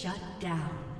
Shut down.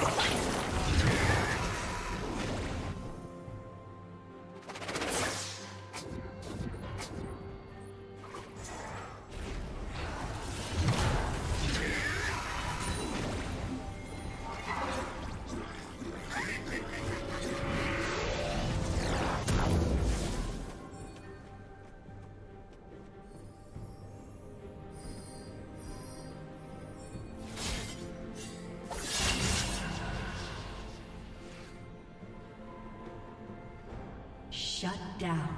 はい。Shut down.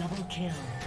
Double kill.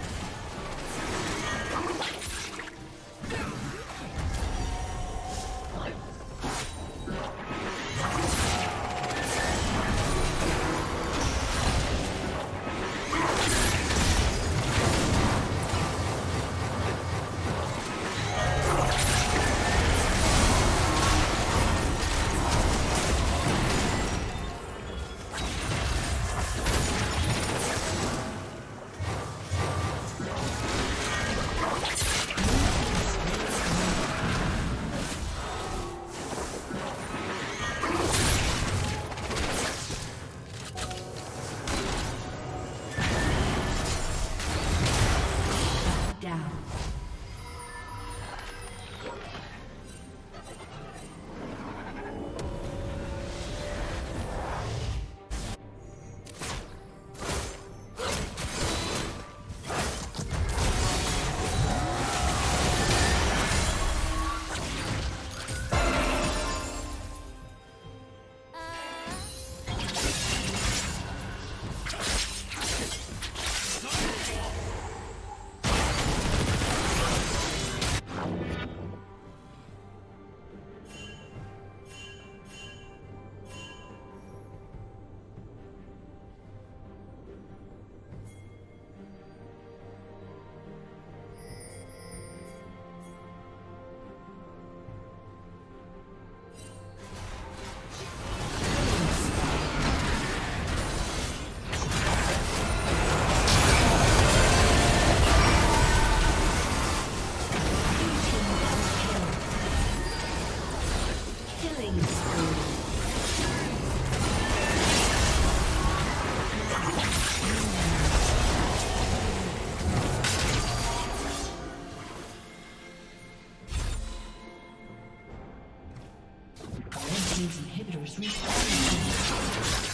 Been destroyed.